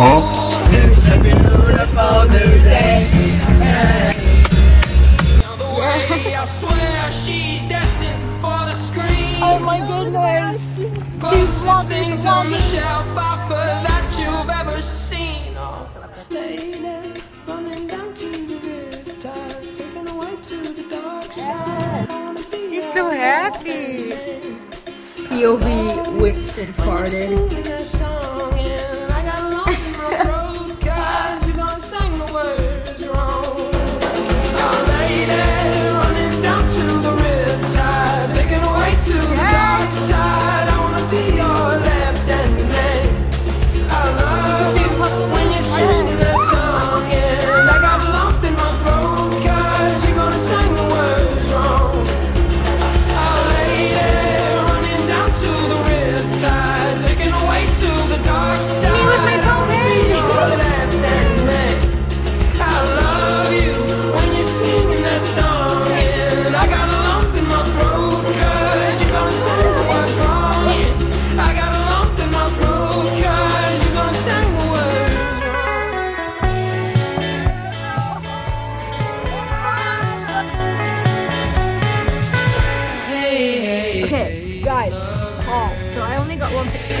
huh? It's a beautiful new day. Oh my goodness! Things on the shelf I've that you've ever seen. Oh, lady, running down to the taken away to the dark side. He's so happy. POV Winston farted. all. So I only got one picture.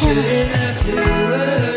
Patience.